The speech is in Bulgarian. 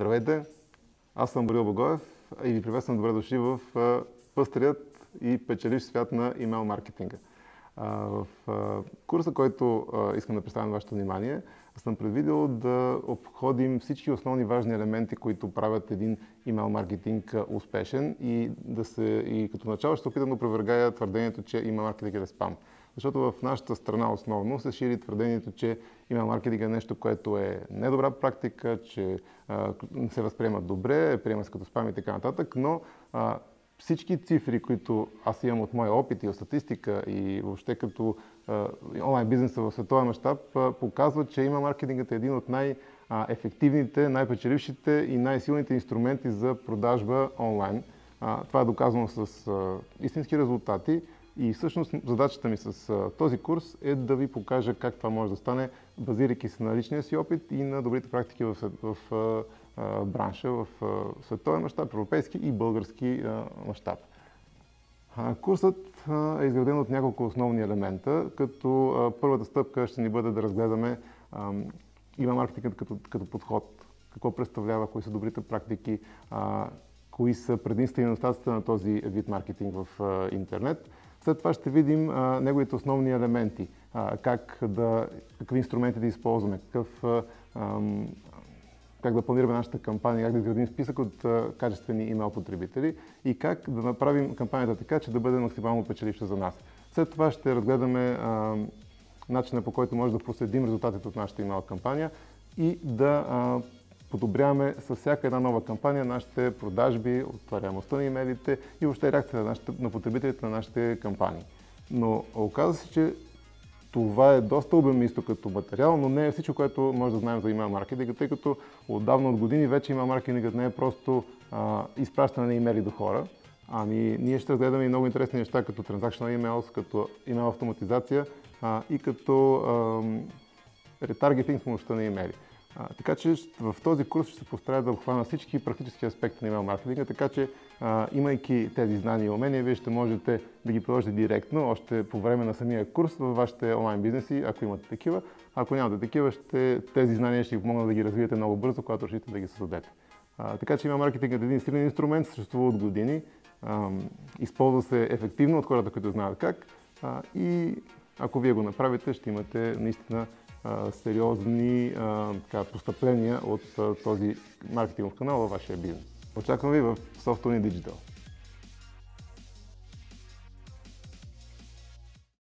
Здравейте! Аз съм Борил Богоев и ви приветствам добре дошли в пъстрият и печеливш свят на имейл маркетинга. В курса, който искам да представя на вашето внимание, съм предвидел да обходим всички основни важни елементи, които правят един имейл маркетинг успешен и, да се, и като начало ще опитам да опровергая твърдението, че имейл маркетинг е спам. Защото в нашата страна основно се шири твърдението, че имейл маркетинг е нещо, което е недобра практика, че а, се възприема добре, приема се като спам и така нататък, но а, всички цифри, които аз имам от моя опит и от статистика и въобще като а, онлайн бизнеса в световен мащаб, показват, че има маркетингът е един от най-ефективните, най-печелившите и най-силните инструменти за продажба онлайн. Това е доказано с истински резултати. И всъщност задачата ми с този курс е да ви покажа как това може да стане, базирайки се на личния си опит и на добрите практики в, в, в бранша, в световен мащаб, европейски и български мащаб. Курсът е изграден от няколко основни елемента, като първата стъпка ще ни бъде да разгледаме има маркетингът като, като подход, какво представлява, кои са добрите практики, кои са предимства и недостатъците на този вид маркетинг в интернет. След това ще видим а, неговите основни елементи, а, как да, какви инструменти да използваме, какъв, а, как да планираме нашата кампания, как да изградим списък от качествени имейл потребители и как да направим кампанията така, че да бъде максимално печеливша за нас. След това ще разгледаме начина по който може да проследим резултатите от нашата имейл кампания и да подобряваме с всяка една нова кампания нашите продажби, отваряемостта на имейлите и въобще реакцията на, на потребителите на нашите кампании. Но оказва се, че това е доста обемисто като материал, но не е всичко, което може да знаем за имейл маркетинга, тъй като отдавна от години вече имейл маркетингът не е просто а, изпращане на имейли до хора, ами ние ще разгледаме и много интересни неща, като Transactional Emails, като имейл автоматизация а, и като ретаргетинг с помощта на имейли. А, така че в този курс ще се постарая да обхвана всички практически аспекти на имейл маркетинга, така че а, имайки тези знания и умения, вие ще можете да ги приложите директно, още по време на самия курс във вашите онлайн бизнеси, ако имате такива. Ако нямате такива, ще, тези знания ще ви помогнат да ги развиете много бързо, когато решите да ги създадете. А, така че има маркетингът е един силен инструмент, съществува от години, а, използва се ефективно от хората, които знаят как а, и ако вие го направите, ще имате наистина сериозни така, постъпления от този маркетингов канал във вашия бизнес. Очаквам ви в Software Digital.